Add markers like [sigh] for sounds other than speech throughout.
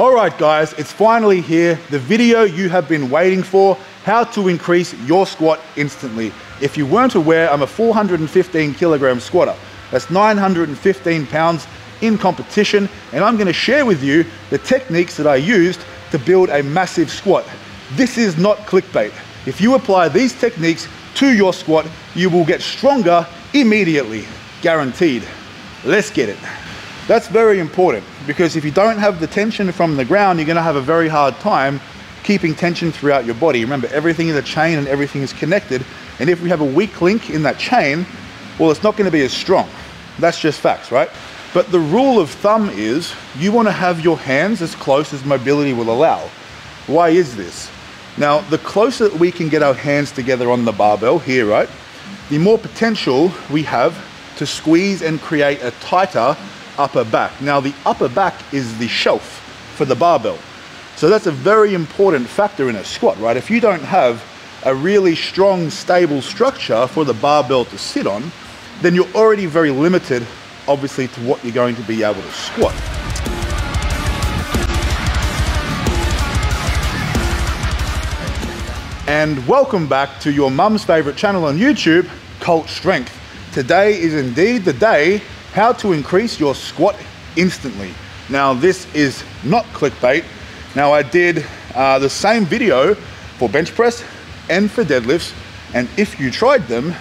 All right, guys, it's finally here. The video you have been waiting for, how to increase your squat instantly. If you weren't aware, I'm a 415 kilogram squatter. That's 915 pounds in competition, and I'm gonna share with you the techniques that I used to build a massive squat. This is not clickbait. If you apply these techniques to your squat, you will get stronger immediately, guaranteed. Let's get it. That's very important because if you don't have the tension from the ground, you're gonna have a very hard time keeping tension throughout your body. Remember, everything is a chain and everything is connected. And if we have a weak link in that chain, well, it's not gonna be as strong. That's just facts, right? But the rule of thumb is you wanna have your hands as close as mobility will allow. Why is this? Now, the closer we can get our hands together on the barbell here, right, the more potential we have to squeeze and create a tighter upper back. Now, the upper back is the shelf for the barbell. So that's a very important factor in a squat, right? If you don't have a really strong, stable structure for the barbell to sit on, then you're already very limited, obviously, to what you're going to be able to squat. and welcome back to your mum's favorite channel on YouTube, Cult Strength. Today is indeed the day how to increase your squat instantly. Now this is not clickbait. Now I did uh, the same video for bench press and for deadlifts and if you tried them,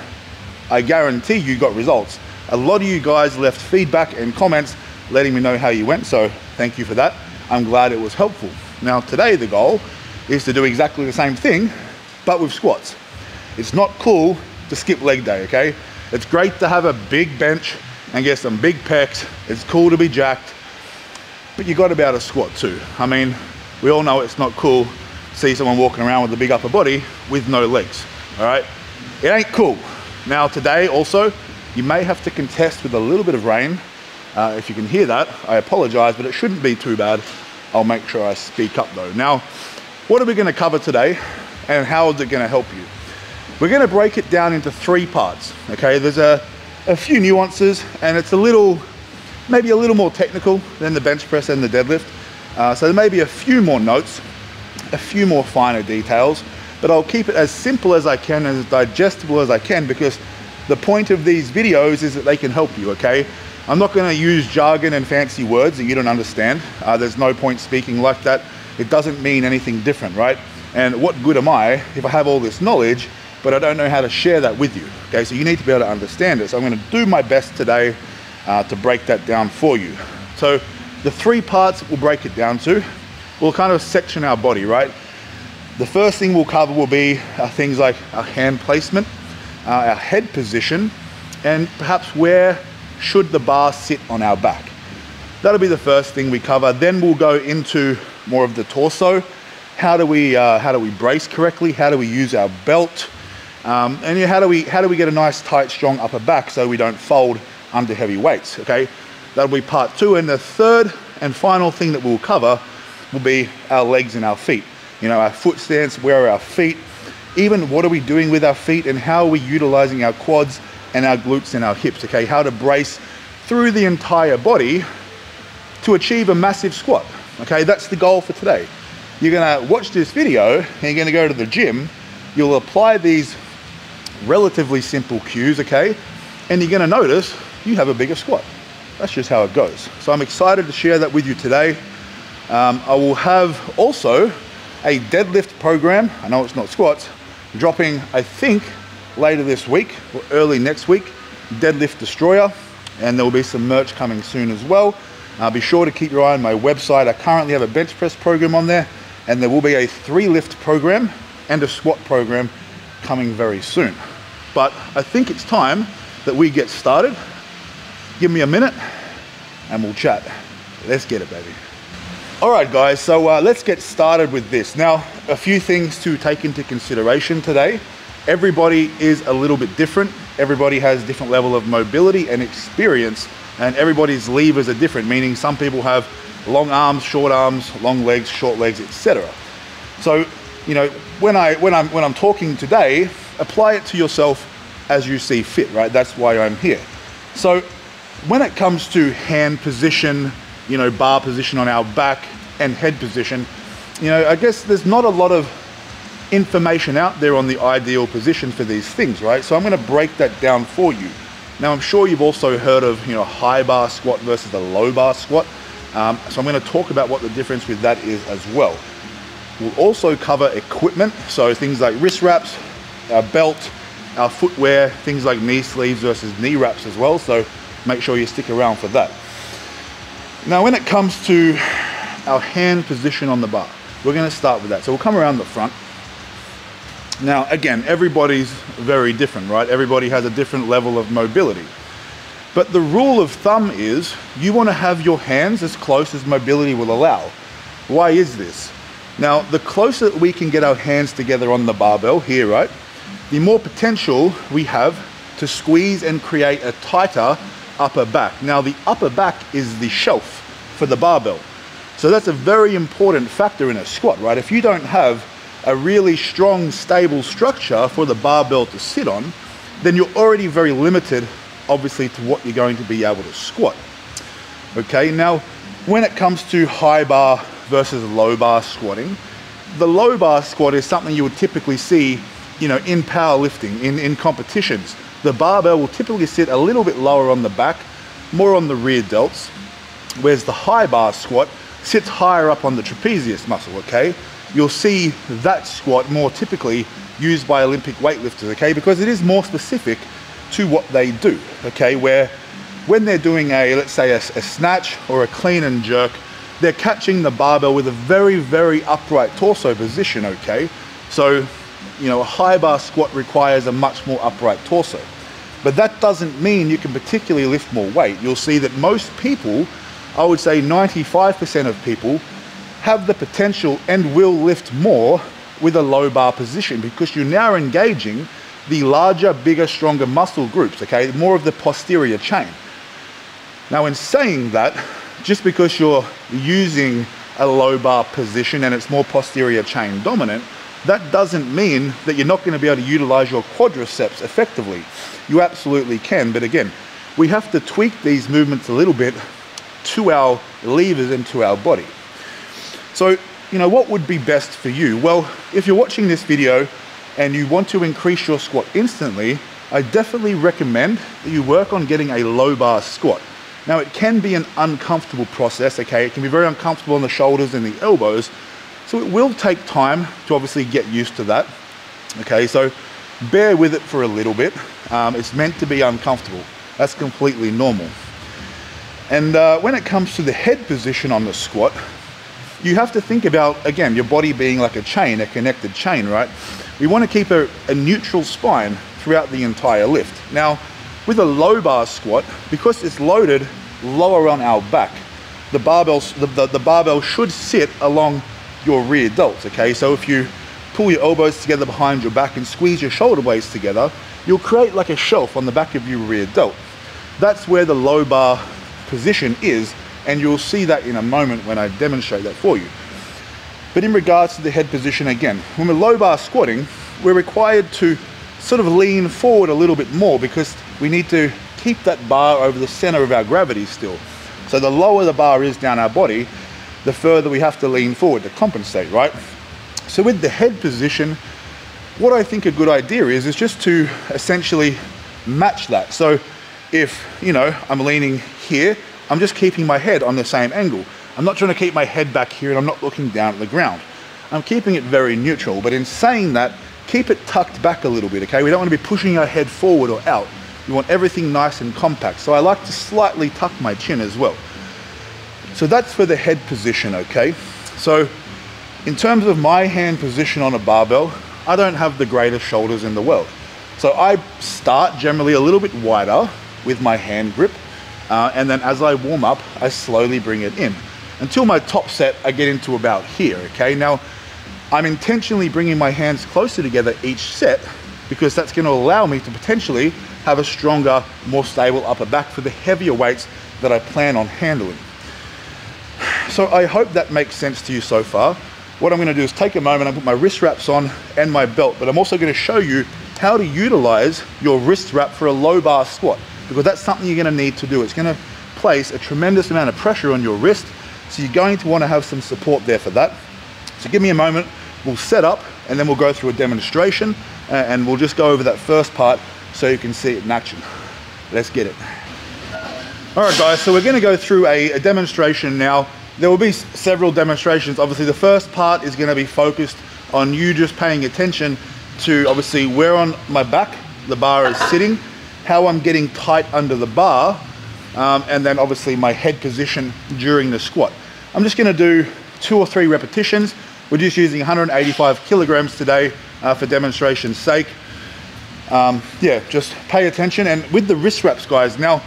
I guarantee you got results. A lot of you guys left feedback and comments letting me know how you went, so thank you for that. I'm glad it was helpful. Now today the goal is to do exactly the same thing but with squats. It's not cool to skip leg day, okay? It's great to have a big bench and get some big pecs. It's cool to be jacked, but you gotta be able to squat too. I mean, we all know it's not cool to see someone walking around with a big upper body with no legs, all right? It ain't cool. Now today also, you may have to contest with a little bit of rain. Uh, if you can hear that, I apologize, but it shouldn't be too bad. I'll make sure I speak up though. Now, what are we gonna cover today? and how is it gonna help you? We're gonna break it down into three parts, okay? There's a, a few nuances and it's a little, maybe a little more technical than the bench press and the deadlift. Uh, so there may be a few more notes, a few more finer details, but I'll keep it as simple as I can, as digestible as I can, because the point of these videos is that they can help you, okay? I'm not gonna use jargon and fancy words that you don't understand. Uh, there's no point speaking like that. It doesn't mean anything different, right? And what good am I if I have all this knowledge, but I don't know how to share that with you? Okay, so you need to be able to understand it. So I'm going to do my best today uh, to break that down for you. So the three parts we'll break it down to, we'll kind of section our body, right? The first thing we'll cover will be uh, things like our hand placement, uh, our head position, and perhaps where should the bar sit on our back. That'll be the first thing we cover. Then we'll go into more of the torso, how do we uh, how do we brace correctly? How do we use our belt? Um, and know, how do we how do we get a nice tight strong upper back so we don't fold under heavy weights? Okay, that'll be part two. And the third and final thing that we'll cover will be our legs and our feet. You know, our foot stance, where are our feet? Even what are we doing with our feet and how are we utilizing our quads and our glutes and our hips? Okay, how to brace through the entire body to achieve a massive squat. Okay, that's the goal for today. You're gonna watch this video and you're gonna go to the gym. You'll apply these relatively simple cues, okay? And you're gonna notice you have a bigger squat. That's just how it goes. So I'm excited to share that with you today. Um, I will have also a deadlift program. I know it's not squats, dropping, I think, later this week or early next week, Deadlift Destroyer. And there will be some merch coming soon as well. Uh, be sure to keep your eye on my website. I currently have a bench press program on there and there will be a three lift program and a squat program coming very soon. But I think it's time that we get started. Give me a minute and we'll chat. Let's get it, baby. All right, guys, so uh, let's get started with this. Now, a few things to take into consideration today. Everybody is a little bit different. Everybody has different level of mobility and experience, and everybody's levers are different, meaning some people have long arms, short arms, long legs, short legs, etc. So, you know, when I when I'm when I'm talking today, apply it to yourself as you see fit, right? That's why I'm here. So, when it comes to hand position, you know, bar position on our back, and head position. You know, I guess there's not a lot of information out there on the ideal position for these things, right? So I'm gonna break that down for you. Now I'm sure you've also heard of, you know, high bar squat versus a low bar squat. Um, so I'm gonna talk about what the difference with that is as well. We'll also cover equipment, so things like wrist wraps, our belt, our footwear, things like knee sleeves versus knee wraps as well. So make sure you stick around for that. Now, when it comes to our hand position on the bar, we're gonna start with that. So we'll come around the front. Now, again, everybody's very different, right? Everybody has a different level of mobility. But the rule of thumb is you wanna have your hands as close as mobility will allow. Why is this? Now, the closer we can get our hands together on the barbell here, right, the more potential we have to squeeze and create a tighter upper back. Now, the upper back is the shelf for the barbell. So that's a very important factor in a squat, right? If you don't have a really strong, stable structure for the barbell to sit on, then you're already very limited, obviously, to what you're going to be able to squat. Okay, now, when it comes to high bar versus low bar squatting. The low bar squat is something you would typically see, you know, in powerlifting, in, in competitions. The barbell will typically sit a little bit lower on the back, more on the rear delts, whereas the high bar squat sits higher up on the trapezius muscle, okay? You'll see that squat more typically used by Olympic weightlifters, okay? Because it is more specific to what they do, okay? Where when they're doing a, let's say a, a snatch or a clean and jerk, they're catching the barbell with a very, very upright torso position, okay? So, you know, a high bar squat requires a much more upright torso. But that doesn't mean you can particularly lift more weight. You'll see that most people, I would say 95% of people, have the potential and will lift more with a low bar position because you're now engaging the larger, bigger, stronger muscle groups, okay? More of the posterior chain. Now, in saying that, just because you're using a low bar position and it's more posterior chain dominant, that doesn't mean that you're not going to be able to utilize your quadriceps effectively. You absolutely can, but again, we have to tweak these movements a little bit to our levers and to our body. So, you know, what would be best for you? Well, if you're watching this video and you want to increase your squat instantly, I definitely recommend that you work on getting a low bar squat. Now it can be an uncomfortable process, okay? It can be very uncomfortable on the shoulders and the elbows. So it will take time to obviously get used to that. Okay, so bear with it for a little bit. Um, it's meant to be uncomfortable. That's completely normal. And uh, when it comes to the head position on the squat, you have to think about, again, your body being like a chain, a connected chain, right? We want to keep a, a neutral spine throughout the entire lift. Now, with a low bar squat, because it's loaded lower on our back. The barbell, the, the, the barbell should sit along your rear delts, okay? So if you pull your elbows together behind your back and squeeze your shoulder blades together, you'll create like a shelf on the back of your rear delt. That's where the low bar position is, and you'll see that in a moment when I demonstrate that for you. But in regards to the head position again, when we're low bar squatting, we're required to sort of lean forward a little bit more because we need to keep that bar over the center of our gravity still. So the lower the bar is down our body, the further we have to lean forward to compensate, right? So with the head position, what I think a good idea is, is just to essentially match that. So if, you know, I'm leaning here, I'm just keeping my head on the same angle. I'm not trying to keep my head back here and I'm not looking down at the ground. I'm keeping it very neutral, but in saying that, keep it tucked back a little bit, okay? We don't want to be pushing our head forward or out. You want everything nice and compact. So I like to slightly tuck my chin as well. So that's for the head position, okay? So in terms of my hand position on a barbell, I don't have the greatest shoulders in the world. So I start generally a little bit wider with my hand grip. Uh, and then as I warm up, I slowly bring it in. Until my top set, I get into about here, okay? Now, I'm intentionally bringing my hands closer together each set because that's gonna allow me to potentially have a stronger, more stable upper back for the heavier weights that I plan on handling. So I hope that makes sense to you so far. What I'm gonna do is take a moment and put my wrist wraps on and my belt, but I'm also gonna show you how to utilize your wrist wrap for a low bar squat, because that's something you're gonna need to do. It's gonna place a tremendous amount of pressure on your wrist So you're going to want to have some support there for that. So give me a moment, we'll set up and then we'll go through a demonstration and we'll just go over that first part so you can see it in action. Let's get it. All right guys, so we're gonna go through a, a demonstration now. There will be several demonstrations. Obviously the first part is gonna be focused on you just paying attention to obviously where on my back the bar is sitting, how I'm getting tight under the bar, um, and then obviously my head position during the squat. I'm just gonna do two or three repetitions. We're just using 185 kilograms today uh, for demonstration's sake. Um, yeah, just pay attention. And with the wrist wraps, guys, now,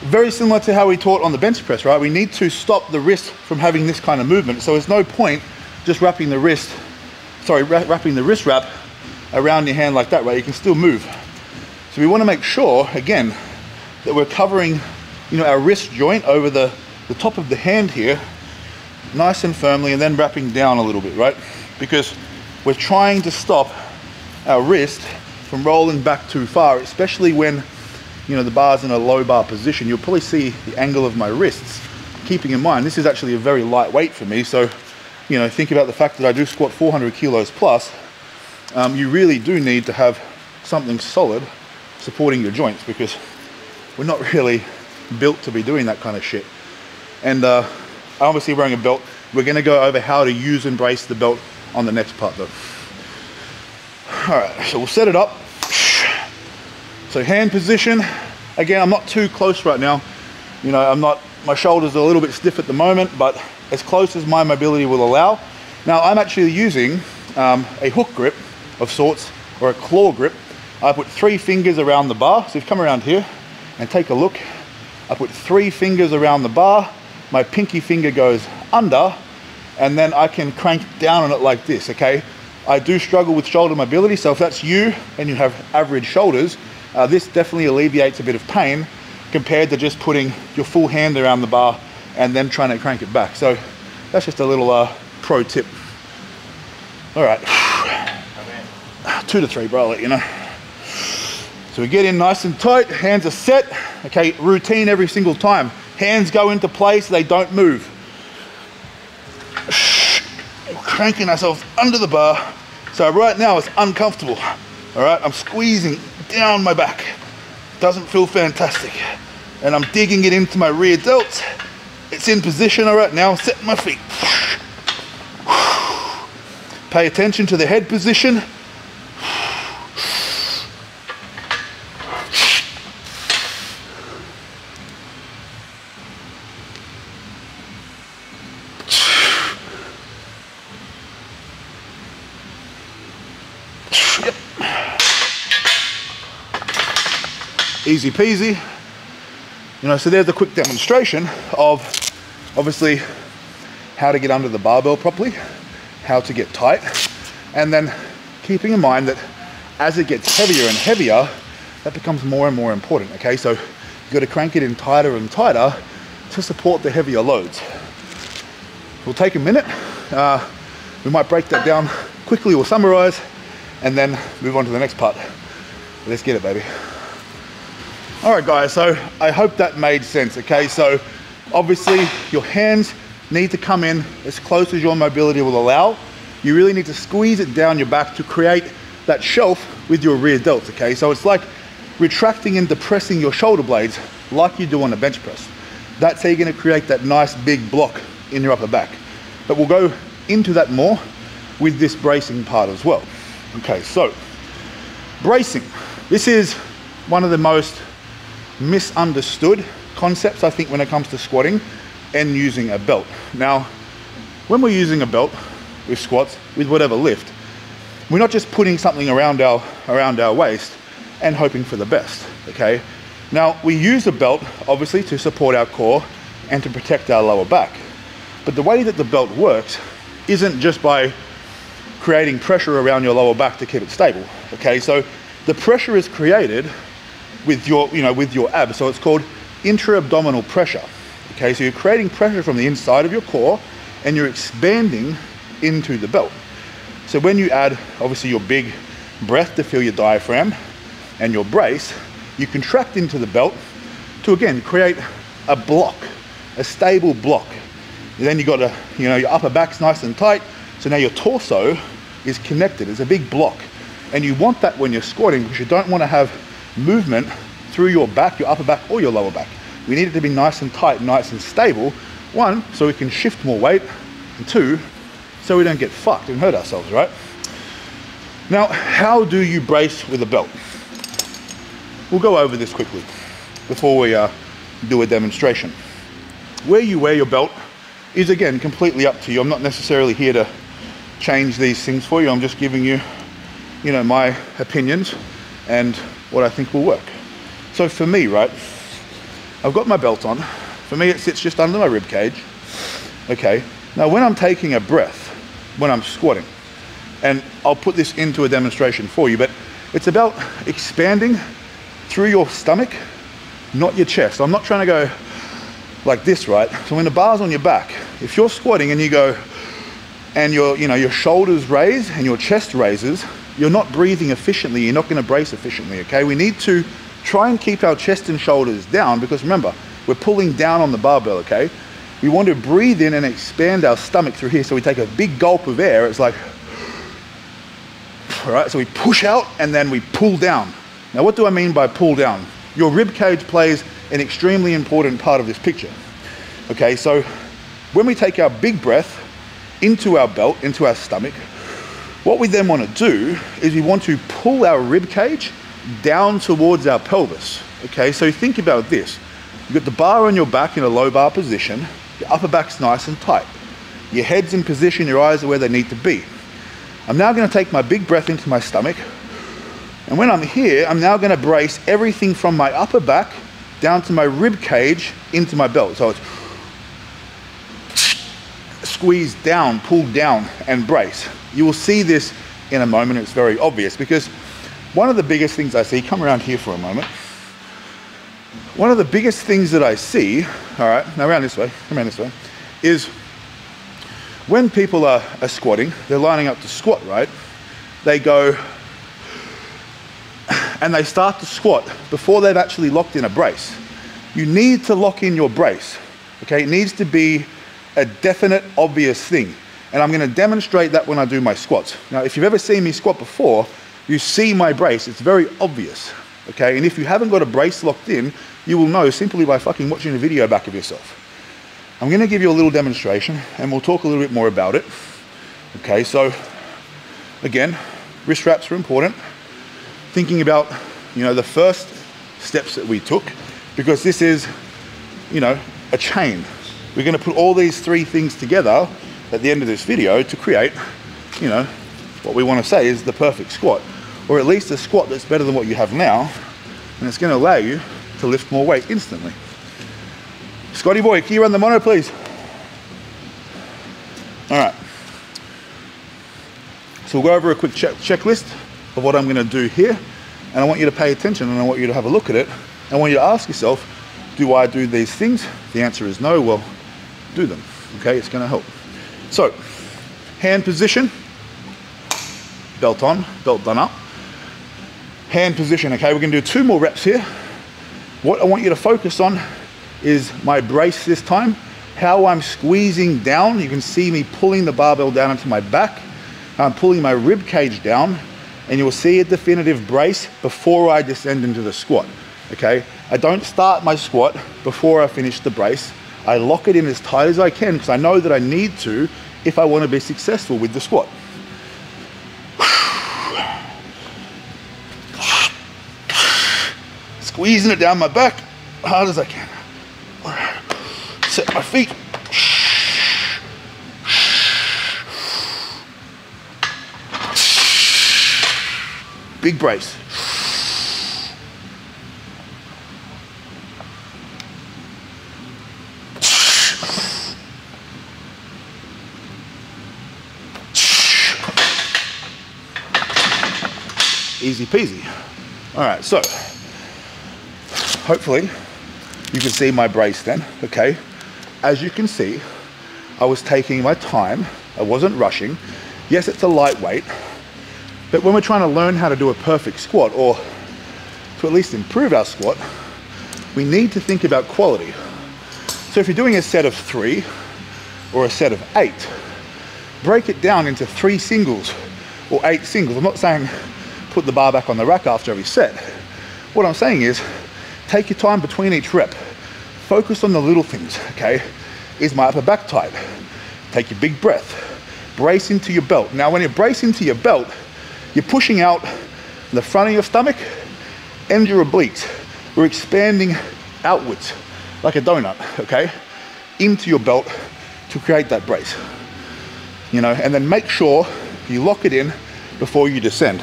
very similar to how we taught on the bench press, right? We need to stop the wrist from having this kind of movement. So there's no point just wrapping the wrist, sorry, wrapping the wrist wrap around your hand like that, right? You can still move. So we want to make sure, again, that we're covering, you know, our wrist joint over the, the top of the hand here, nice and firmly, and then wrapping down a little bit, right? Because we're trying to stop our wrist from rolling back too far, especially when, you know, the bar's in a low bar position. You'll probably see the angle of my wrists. Keeping in mind, this is actually a very light weight for me, so, you know, think about the fact that I do squat 400 kilos plus, um, you really do need to have something solid supporting your joints because we're not [laughs] really built to be doing that kind of shit. And uh, obviously wearing a belt, we're gonna go over how to use and brace the belt on the next part though. All right, so we'll set it up. So hand position, again, I'm not too close right now. You know, I'm not, my shoulders are a little bit stiff at the moment, but as close as my mobility will allow. Now I'm actually using um, a hook grip of sorts or a claw grip. I put three fingers around the bar. So if you come around here and take a look, I put three fingers around the bar. My pinky finger goes under and then I can crank down on it like this, okay? I do struggle with shoulder mobility, so if that's you and you have average shoulders, uh, this definitely alleviates a bit of pain compared to just putting your full hand around the bar and then trying to crank it back. So that's just a little uh, pro tip. All right two to three, bro, I'll let you know. So we get in nice and tight, hands are set. Okay, routine every single time. Hands go into place, they don't move. Cranking ourselves under the bar. So right now it's uncomfortable. All right, I'm squeezing down my back. Doesn't feel fantastic. And I'm digging it into my rear delts. It's in position, all right, now setting my feet. Pay attention to the head position. Easy peasy. You know, so there's a quick demonstration of obviously how to get under the barbell properly, how to get tight, and then keeping in mind that as it gets heavier and heavier, that becomes more and more important, okay? So you've got to crank it in tighter and tighter to support the heavier loads. We'll take a minute. Uh, we might break that down quickly or summarize and then move on to the next part. Let's get it, baby. All right, guys, so I hope that made sense, okay? So obviously your hands need to come in as close as your mobility will allow. You really need to squeeze it down your back to create that shelf with your rear delts, okay? So it's like retracting and depressing your shoulder blades like you do on a bench press. That's how you're gonna create that nice big block in your upper back. But we'll go into that more with this bracing part as well. Okay, so bracing. This is one of the most misunderstood concepts, I think, when it comes to squatting and using a belt. Now, when we're using a belt with squats, with whatever lift, we're not just putting something around our, around our waist and hoping for the best, okay? Now, we use a belt, obviously, to support our core and to protect our lower back. But the way that the belt works isn't just by creating pressure around your lower back to keep it stable, okay? So the pressure is created with your, you know, with your abs. So it's called intra-abdominal pressure. Okay, so you're creating pressure from the inside of your core and you're expanding into the belt. So when you add obviously your big breath to fill your diaphragm and your brace, you contract into the belt to again create a block, a stable block Then you got a, you know, your upper back's nice and tight. So now your torso is connected. It's a big block. And you want that when you're squatting because you don't want to have movement through your back, your upper back or your lower back. We need it to be nice and tight, nice and stable. One, so we can shift more weight. And two, so we don't get fucked and hurt ourselves, right? Now, how do you brace with a belt? We'll go over this quickly before we uh, do a demonstration. Where you wear your belt is again completely up to you. I'm not necessarily here to change these things for you. I'm just giving you, you know, my opinions and what I think will work. So for me, right, I've got my belt on. For me, it sits just under my rib cage. Okay. Now, when I'm taking a breath, when I'm squatting, and I'll put this into a demonstration for you, but it's about expanding through your stomach, not your chest. I'm not trying to go like this, right? So when the bar's on your back, if you're squatting and you go, and your, you know, your shoulders raise and your chest raises, you're not breathing efficiently. You're not going to brace efficiently, okay? We need to try and keep our chest and shoulders down because remember, we're pulling down on the barbell, okay? We want to breathe in and expand our stomach through here. So we take a big gulp of air. It's like, all right, so we push out and then we pull down. Now, what do I mean by pull down? Your rib cage plays an extremely important part of this picture. Okay, so when we take our big breath into our belt, into our stomach, what we then want to do is we want to pull our rib cage down towards our pelvis. Okay, so think about this. You've got the bar on your back in a low bar position, your upper back's nice and tight. Your head's in position, your eyes are where they need to be. I'm now going to take my big breath into my stomach. And when I'm here, I'm now going to brace everything from my upper back down to my rib cage into my belt. So it's squeeze down, pull down, and brace. You will see this in a moment. It's very obvious because one of the biggest things I see, come around here for a moment. One of the biggest things that I see, all right, now around this way, come around this way, is when people are, are squatting, they're lining up to squat, right? They go [sighs] and they start to squat before they've actually locked in a brace. You need to lock in your brace, okay? It needs to be a definite, obvious thing. And I'm gonna demonstrate that when I do my squats. Now, if you've ever seen me squat before, you see my brace, it's very obvious, okay? And if you haven't got a brace locked in, you will know simply by fucking watching a video back of yourself. I'm gonna give you a little demonstration and we'll talk a little bit more about it. Okay, so again, wrist wraps are important. Thinking about, you know, the first steps that we took, because this is, you know, a chain. We're gonna put all these three things together at the end of this video to create, you know, what we wanna say is the perfect squat, or at least a squat that's better than what you have now, and it's gonna allow you to lift more weight instantly. Scotty boy, can you run the mono, please? All right. So we'll go over a quick check checklist of what I'm gonna do here, and I want you to pay attention and I want you to have a look at it. I want you to ask yourself, do I do these things? The answer is no, well, do them, okay? It's gonna help. So, hand position, belt on, belt done up. Hand position, okay? We're gonna do two more reps here. What I want you to focus on is my brace this time, how I'm squeezing down. You can see me pulling the barbell down into my back. I'm pulling my rib cage down and you will see a definitive brace before I descend into the squat, okay? I don't start my squat before I finish the brace. I lock it in as tight as I can because I know that I need to if I want to be successful with the squat. [sighs] Squeezing it down my back hard as I can. Set my feet. Big brace. Easy peasy. All right, so hopefully you can see my brace then, okay? As you can see, I was taking my time. I wasn't rushing. Yes, it's a lightweight, but when we're trying to learn how to do a perfect squat or to at least improve our squat, we need to think about quality. So if you're doing a set of three, or a set of eight. Break it down into three singles or eight singles. I'm not saying put the bar back on the rack after every set. What I'm saying is take your time between each rep. Focus on the little things, okay? Is my upper back tight? Take your big breath. Brace into your belt. Now, when you brace into your belt, you're pushing out the front of your stomach and your obliques. We're expanding outwards like a donut, okay? Into your belt to create that brace. You know, and then make sure you lock it in before you descend.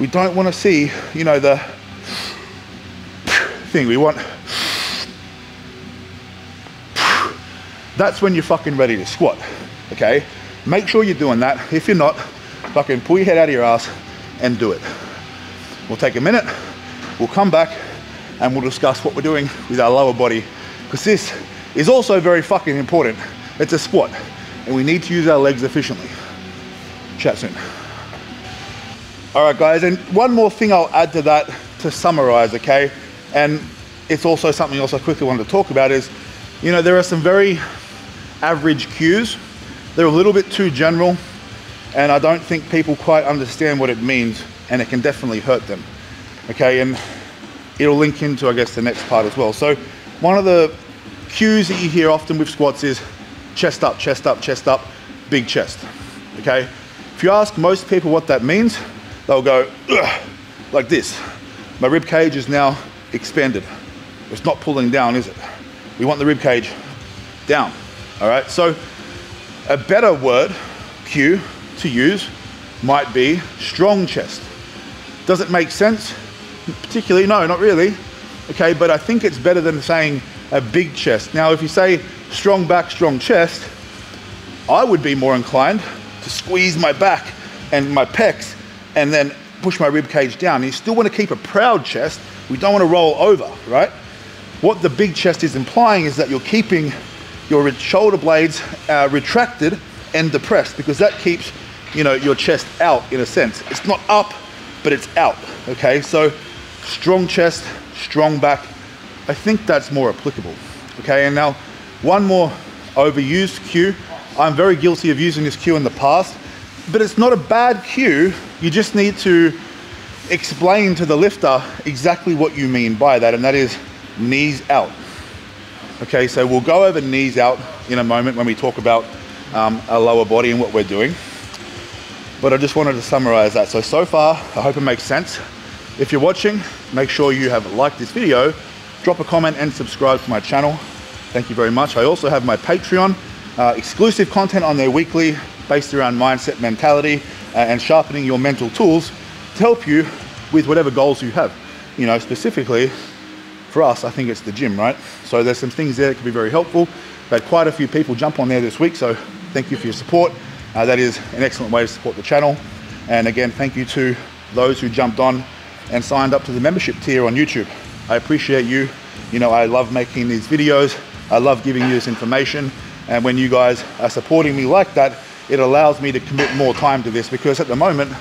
We don't want to see, you know, the thing. We want that's when you're fucking ready to squat. Okay? Make sure you're doing that. If you're not, fucking pull your head out of your ass and do it. We'll take a minute, we'll come back and we'll discuss what we're doing with our lower body because this is also very fucking important. It's a squat and we need to use our legs efficiently. Chat soon. All right, guys, and one more thing I'll add to that to summarize, okay? And it's also something else I quickly wanted to talk about is, you know, there are some very average cues. They're a little bit too general, and I don't think people quite understand what it means, and it can definitely hurt them. Okay, and it'll link into, I guess, the next part as well. So, one of the cues that you hear often with squats is chest up, chest up, chest up, big chest. Okay, if you ask most people what that means, they'll go like this. My rib cage is now expanded. It's not pulling down, is it? We want the rib cage down. All right, so a better word, cue, to use might be strong chest. Does it make sense? Particularly, no, not really. Okay, but I think it's better than saying a big chest. Now, if you say strong back, strong chest, I would be more inclined to squeeze my back and my pecs and then push my rib cage down. You still want to keep a proud chest. We don't want to roll over, right? What the big chest is implying is that you're keeping your shoulder blades uh, retracted and depressed because that keeps, you know, your chest out in a sense. It's not up, but it's out. Okay, so strong chest, strong back. I think that's more applicable. Okay, and now one more overused cue. I'm very guilty of using this cue in the past, but it's not a bad cue. You just need to explain to the lifter exactly what you mean by that, and that is knees out. Okay, so we'll go over knees out in a moment when we talk about um, our lower body and what we're doing. But I just wanted to summarize that. So, so far, I hope it makes sense. If you're watching, make sure you have liked this video, drop a comment and subscribe to my channel. Thank you very much. I also have my Patreon, uh, exclusive content on there weekly based around mindset, mentality, and sharpening your mental tools to help you with whatever goals you have. You know, specifically for us, I think it's the gym, right? So there's some things there that can be very helpful. We've had quite a few people jump on there this week, so thank you for your support. Uh, that is an excellent way to support the channel. And again, thank you to those who jumped on and signed up to the membership tier on YouTube. I appreciate you. You know, I love making these videos. I love giving you this information. And when you guys are supporting me like that, it allows me to commit more time to this because at the moment,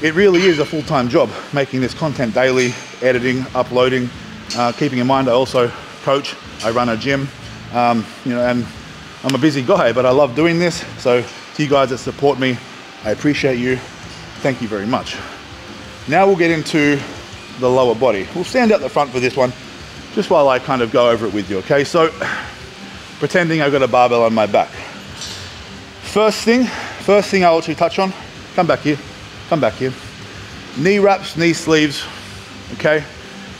it really is a full-time job making this content daily, editing, uploading, uh, keeping in mind I also coach, I run a gym, um, you know, and I'm a busy guy, but I love doing this. So to you guys that support me, I appreciate you. Thank you very much. Now we'll get into the lower body. We'll stand out the front for this one, just while I kind of go over it with you, okay? So pretending I've got a barbell on my back. First thing, first thing I want to touch on, come back here, come back here. Knee wraps, knee sleeves, okay?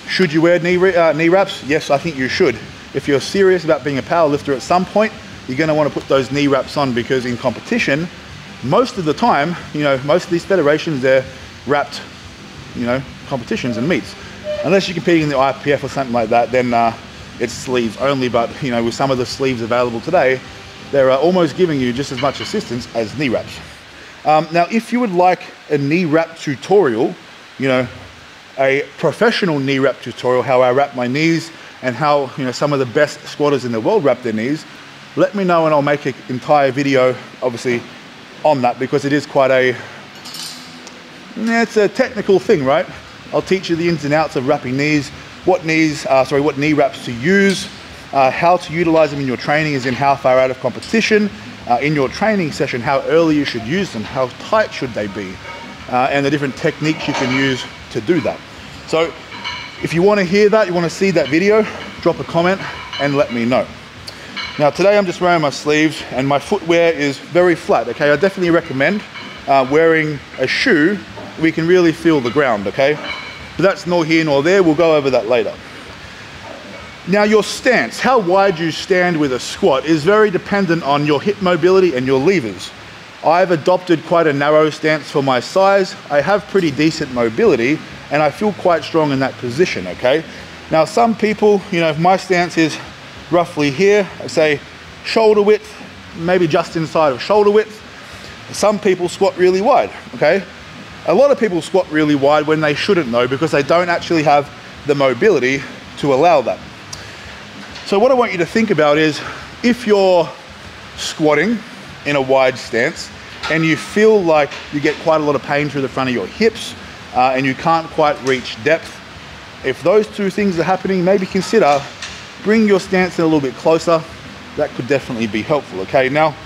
Should you wear knee, uh, knee wraps? Yes, I think you should. If you're serious about being a power lifter at some point, you're gonna wanna put those knee wraps on because in competition, most of the time, you know, most of these federations, they're wrapped, you know, competitions and meets. Unless you're competing in the IPF or something like that, then uh, it's sleeves only. But, you know, with some of the sleeves available today, they're uh, almost giving you just as much assistance as knee wraps. Um, now, if you would like a knee wrap tutorial, you know, a professional knee wrap tutorial, how I wrap my knees and how you know some of the best squatters in the world wrap their knees, let me know and I'll make an entire video, obviously, on that because it is quite a, it's a technical thing, right? I'll teach you the ins and outs of wrapping knees, what knees, uh, sorry, what knee wraps to use, Uh, how to utilize them in your training is in how far out of competition, uh, in your training session, how early you should use them, how tight should they be, uh, and the different techniques you can use to do that. So if you want to hear that, you want to see that video, drop a comment and let me know. Now today I'm just wearing my sleeves and my footwear is very flat, okay? I definitely recommend uh, wearing a shoe we can really feel the ground, okay? But that's nor here nor there, we'll go over that later. Now your stance, how wide you stand with a squat is very dependent on your hip mobility and your levers. I've adopted quite a narrow stance for my size. I have pretty decent mobility and I feel quite strong in that position, okay? Now some people, you know, if my stance is roughly here, I say shoulder width, maybe just inside of shoulder width. Some people squat really wide, okay? A lot of people squat really wide when they shouldn't though because they don't actually have the mobility to allow that. So what I want you to think about is if you're squatting in a wide stance and you feel like you get quite a lot of pain through the front of your hips uh, and you can't quite reach depth, if those two things are happening, maybe consider bring your stance in a little bit closer. That could definitely be helpful, okay? Now,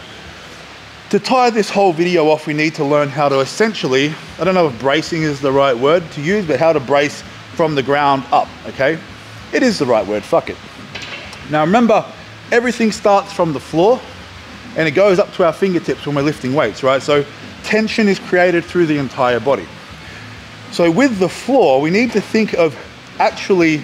to tie this whole video off, we need to learn how to essentially, I don't know if bracing is the right word to use, but how to brace from the ground up, okay? It is the right word, fuck it. Now remember, everything starts from the floor and it goes up to our fingertips when we're lifting weights, right? So tension is created through the entire body. So with the floor, we need to think of actually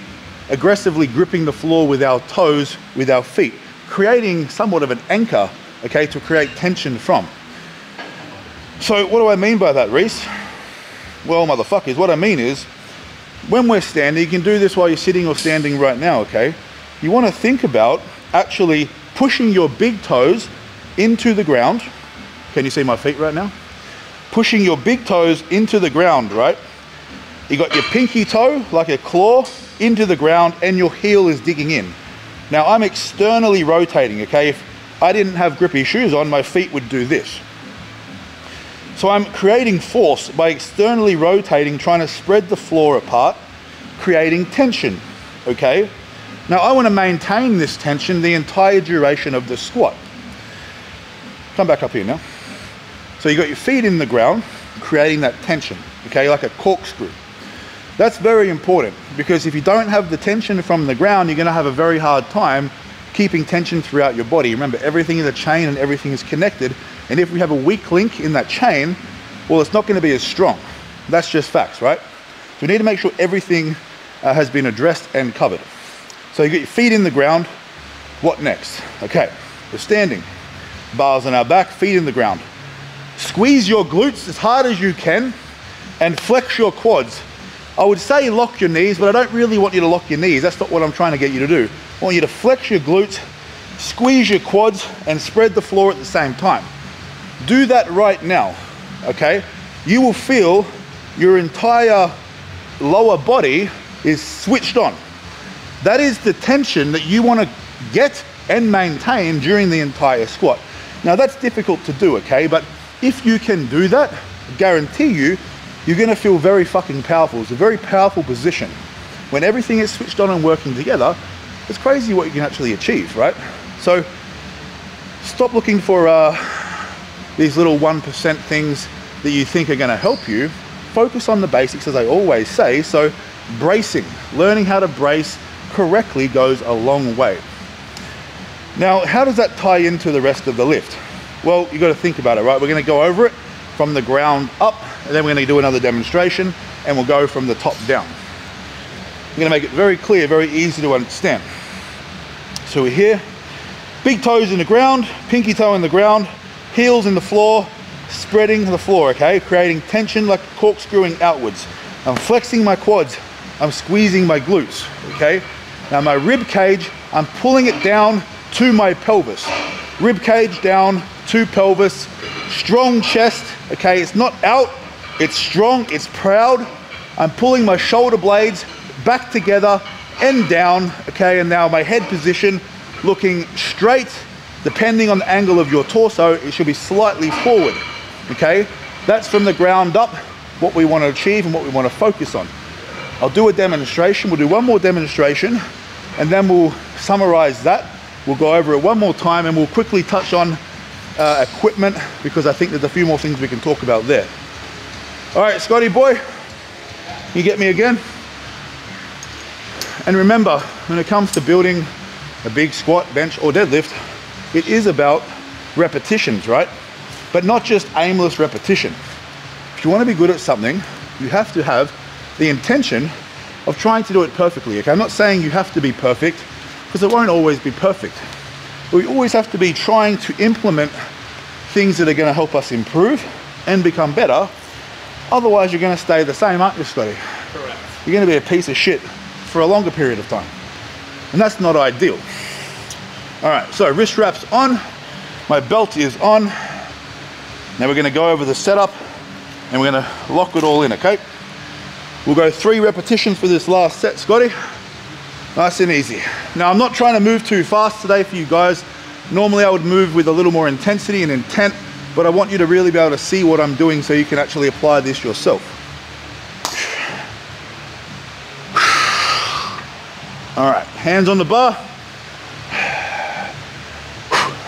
aggressively gripping the floor with our toes, with our feet, creating somewhat of an anchor, okay, to create tension from. So what do I mean by that, Reese? Well, motherfuckers, what I mean is, when we're standing, you can do this while you're sitting or standing right now, okay? You want to think about actually pushing your big toes into the ground. Can you see my feet right now? Pushing your big toes into the ground, right? You got your pinky toe, like a claw, into the ground and your heel is digging in. Now I'm externally rotating, okay? If I didn't have grippy shoes on, my feet would do this. So I'm creating force by externally rotating, trying to spread the floor apart, creating tension, okay? Now I want to maintain this tension the entire duration of the squat. Come back up here now. So you've got your feet in the ground, creating that tension, okay, like a corkscrew. That's very important because if you don't have the tension from the ground, you're going to have a very hard time keeping tension throughout your body. Remember, everything is a chain and everything is connected. And if we have a weak link in that chain, well, it's not going to be as strong. That's just facts, right? So we need to make sure everything uh, has been addressed and covered. So you get your feet in the ground. What next? Okay, we're standing. Bars on our back, feet in the ground. Squeeze your glutes as hard as you can and flex your quads. I would say lock your knees, but I don't really want you to lock your knees. That's not what I'm trying to get you to do. I want you to flex your glutes, squeeze your quads, and spread the floor at the same time. Do that right now, okay? You will feel your entire lower body is switched on. That is the tension that you want to get and maintain during the entire squat. Now that's difficult to do, okay? But if you can do that, I guarantee you, you're gonna feel very fucking powerful. It's a very powerful position. When everything is switched on and working together, it's crazy what you can actually achieve, right? So stop looking for uh, these little 1% things that you think are gonna help you. Focus on the basics, as I always say. So bracing, learning how to brace, correctly goes a long way. Now, how does that tie into the rest of the lift? Well, you've got to think about it, right? We're going to go over it from the ground up, and then we're going to do another demonstration, and we'll go from the top down. I'm going to make it very clear, very easy to understand. So we're here, big toes in the ground, pinky toe in the ground, heels in the floor, spreading the floor, okay? Creating tension like corkscrewing outwards. I'm flexing my quads, I'm squeezing my glutes, okay? Now my rib cage, I'm pulling it down to my pelvis. Rib cage down to pelvis, strong chest, okay? It's not out, it's strong, it's proud. I'm pulling my shoulder blades back together and down, okay? And now my head position looking straight, depending on the angle of your torso, it should be slightly forward, okay? That's from the ground up, what we want to achieve and what we want to focus on. I'll do a demonstration. We'll do one more demonstration and then we'll summarize that. We'll go over it one more time and we'll quickly touch on uh, equipment because I think there's a few more things we can talk about there. All right, Scotty boy, you get me again? And remember, when it comes to building a big squat, bench, or deadlift, it is about repetitions, right? But not just aimless repetition. If you want to be good at something, you have to have the intention of trying to do it perfectly. Okay, I'm not saying you have to be perfect because it won't always be perfect. But we always have to be trying to implement things that are going to help us improve and become better. Otherwise, you're going to stay the same, aren't you, Scotty? Correct. You're going to be a piece of shit for a longer period of time. And that's not ideal. All right, so wrist wraps on, my belt is on. Now we're gonna go over the setup and we're gonna lock it all in, okay? We'll go three repetitions for this last set, Scotty. Nice and easy. Now I'm not trying to move too fast today for you guys. Normally I would move with a little more intensity and intent, but I want you to really be able to see what I'm doing so you can actually apply this yourself. All right, hands on the bar.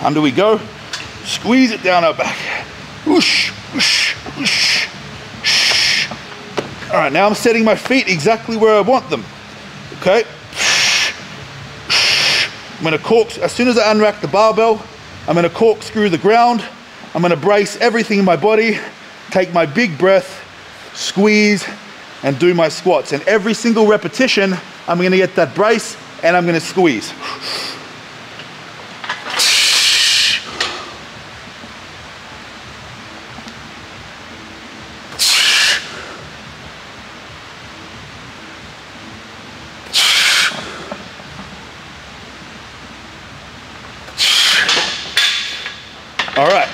Under we go. Squeeze it down our back. Whoosh, whoosh. All right, now I'm setting my feet exactly where I want them. Okay. I'm gonna cork, as soon as I unrack the barbell, I'm gonna corkscrew the ground. I'm gonna brace everything in my body, take my big breath, squeeze, and do my squats. And every single repetition, I'm gonna get that brace and I'm gonna squeeze. All right.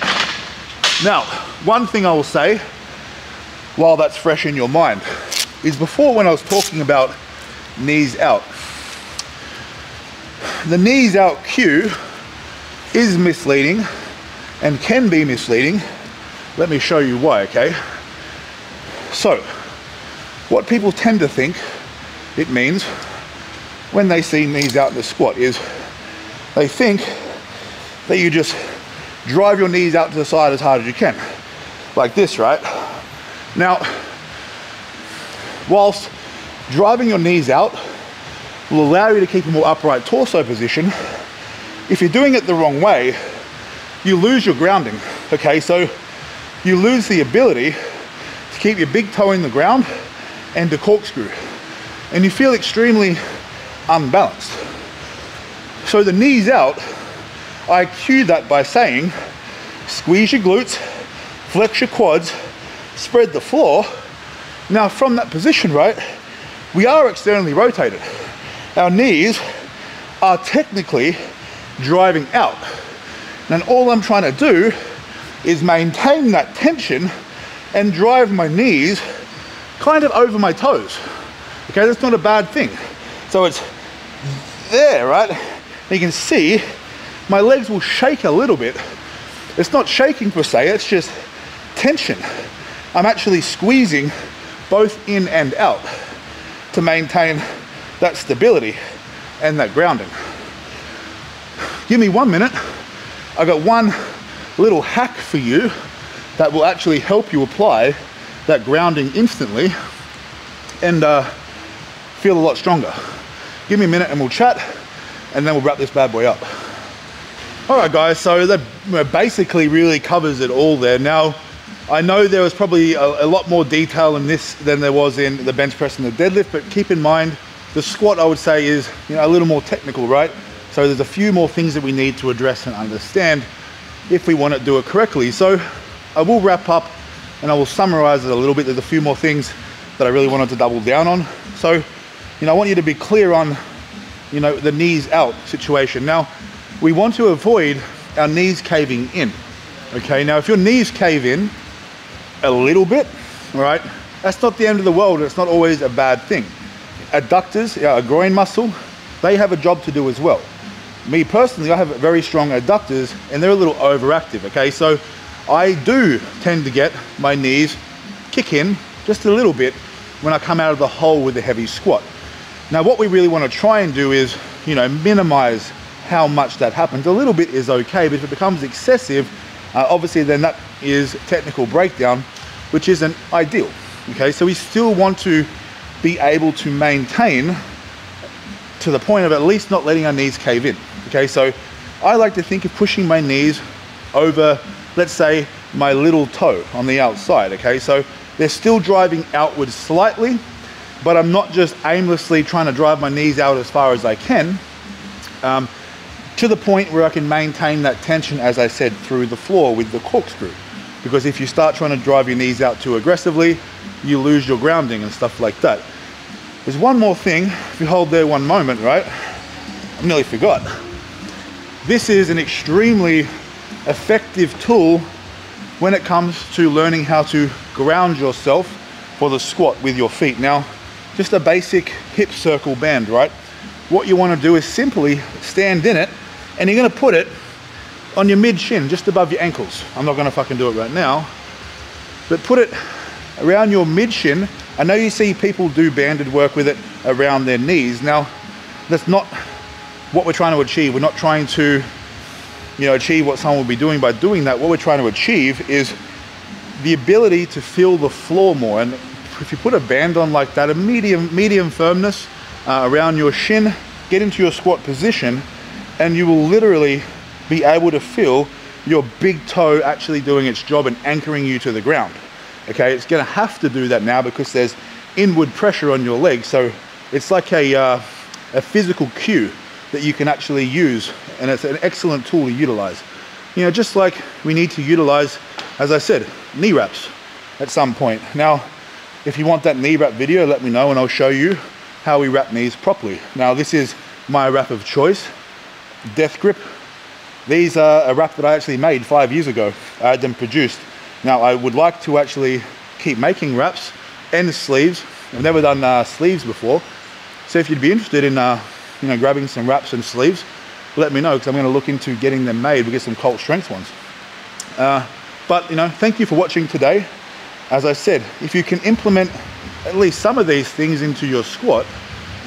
Now, one thing I will say while that's fresh in your mind is before when I was talking about knees out, the knees out cue is misleading and can be misleading. Let me show you why, okay? So, what people tend to think it means when they see knees out in the squat is they think that you just drive your knees out to the side as hard as you can. Like this, right? Now, whilst driving your knees out will allow you to keep a more upright torso position, if you're doing it the wrong way, you lose your grounding. Okay, so you lose the ability to keep your big toe in the ground and to corkscrew. And you feel extremely unbalanced. So the knees out I cue that by saying, squeeze your glutes, flex your quads, spread the floor. Now from that position, right, we are externally rotated. Our knees are technically driving out. And all I'm trying to do is maintain that tension and drive my knees kind of over my toes. Okay, that's not a bad thing. So it's there, right? You can see my legs will shake a little bit. It's not shaking per se, it's just tension. I'm actually squeezing both in and out to maintain that stability and that grounding. Give me one minute. I got one little hack for you that will actually help you apply that grounding instantly and uh, feel a lot stronger. Give me a minute and we'll chat and then we'll wrap this bad boy up. All right, guys, so that basically really covers it all there. Now, I know there was probably a, a, lot more detail in this than there was in the bench press and the deadlift, but keep in mind, the squat I would say is you know, a little more technical, right? So there's a few more things that we need to address and understand if we want to do it correctly. So I will wrap up and I will summarize it a little bit. There's a few more things that I really wanted to double down on. So, you know, I want you to be clear on, you know, the knees out situation. Now, we want to avoid our knees caving in. Okay, now if your knees cave in a little bit, right, that's not the end of the world. It's not always a bad thing. Adductors, yeah, a groin muscle, they have a job to do as well. Me personally, I have very strong adductors and they're a little overactive, okay? So I do tend to get my knees kick in just a little bit when I come out of the hole with a heavy squat. Now what we really want to try and do is you know, minimize how much that happens. A little bit is okay, but if it becomes excessive, uh, obviously then that is technical breakdown, which isn't ideal. Okay, so we still want to be able to maintain to the point of at least not letting our knees cave in. Okay, so I like to think of pushing my knees over, let's say, my little toe on the outside. Okay, so they're still driving outwards slightly, but I'm not just aimlessly trying to drive my knees out as far as I can. Um, to the point where I can maintain that tension, as I said, through the floor with the corkscrew. Because if you start trying to drive your knees out too aggressively, you lose your grounding and stuff like that. There's one more thing, if you hold there one moment, right? I nearly forgot. This is an extremely effective tool when it comes to learning how to ground yourself for the squat with your feet. Now, just a basic hip circle band, right? What you want to do is simply stand in it and you're gonna put it on your mid shin, just above your ankles. I'm not gonna fucking do it right now, but put it around your mid shin. I know you see people do banded work with it around their knees. Now, that's not what we're trying to achieve. We're not trying to, you know, achieve what someone will be doing by doing that. What we're trying to achieve is the ability to feel the floor more. And if you put a band on like that, a medium, medium firmness uh, around your shin, get into your squat position, and you will literally be able to feel your big toe actually doing its job and anchoring you to the ground. Okay, it's gonna have to do that now because there's inward pressure on your leg. So it's like a, uh, a physical cue that you can actually use and it's an excellent tool to utilize. You know, just like we need to utilize, as I said, knee wraps at some point. Now, if you want that knee wrap video, let me know and I'll show you how we wrap knees properly. Now, this is my wrap of choice. Death Grip. These are a wrap that I actually made five years ago. I had them produced. Now I would like to actually keep making wraps and sleeves. I've never done uh, sleeves before. So if you'd be interested in uh, you know, grabbing some wraps and sleeves, let me know because I'm going to look into getting them made. We get some Cult Strength ones. Uh, but you know, thank you for watching today. As I said, if you can implement at least some of these things into your squat,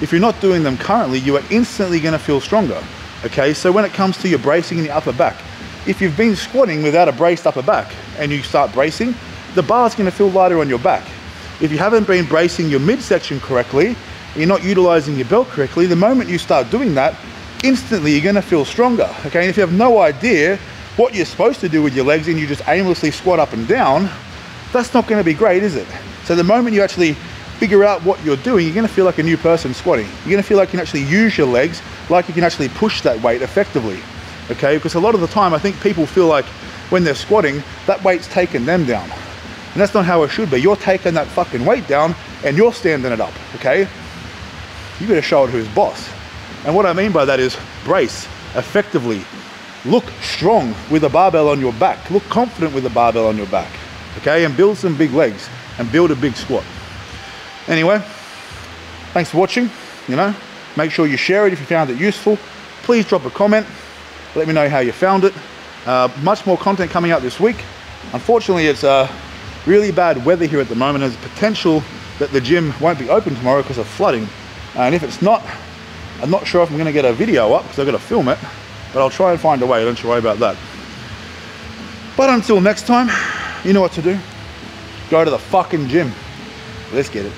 if you're not doing them currently, you are instantly going to feel stronger. Okay, so when it comes to your bracing in the upper back, if you've been squatting without a braced upper back and you start bracing, the bar's gonna feel lighter on your back. If you haven't been bracing your midsection correctly, you're not utilizing your belt correctly, the moment you start doing that, instantly you're gonna feel stronger. Okay, and if you have no idea what you're supposed to do with your legs and you just aimlessly squat up and down, that's not gonna be great, is it? So the moment you actually figure out what you're doing, you're gonna feel like a new person squatting. You're gonna feel like you can actually use your legs, like you can actually push that weight effectively. Okay, because a lot of the time I think people feel like when they're squatting, that weight's taking them down. And that's not how it should be. You're taking that fucking weight down and you're standing it up, okay? You gotta show it who's boss. And what I mean by that is brace effectively. Look strong with a barbell on your back. Look confident with a barbell on your back, okay? And build some big legs and build a big squat. Anyway, thanks for watching, you know. Make sure you share it if you found it useful. Please drop a comment. Let me know how you found it. Uh, much more content coming out this week. Unfortunately, it's uh, really bad weather here at the moment. There's potential that the gym won't be open tomorrow because of flooding. And if it's not, I'm not sure if I'm gonna get a video up because I've got to film it, but I'll try and find a way, don't you worry about that. But until next time, you know what to do. Go to the fucking gym. Let's get it.